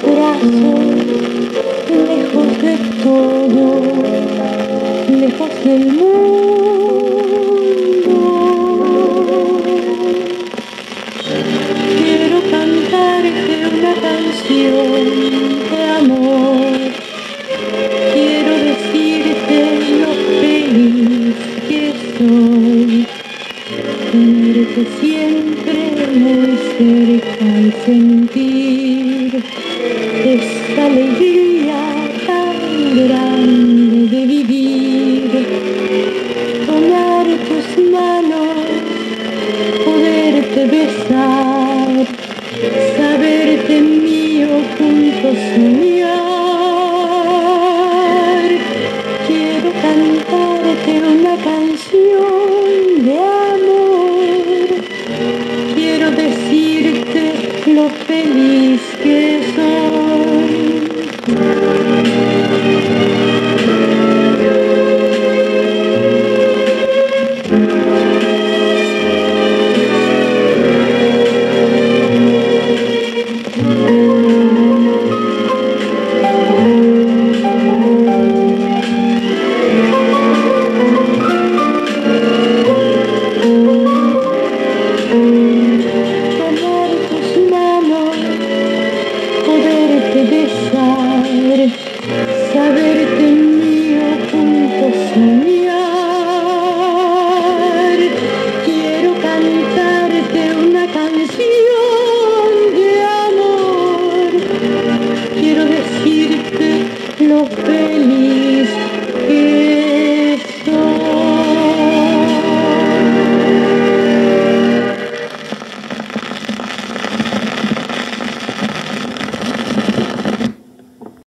corazón, lejos de todo, lejos del mundo. Quiero cantarte una canción de amor. Tenerte siempre muy cerca y sentir esta alegría tan grande de vivir. Tomar tus manos, poderte besar, saberte mío juntos soñar. Saberte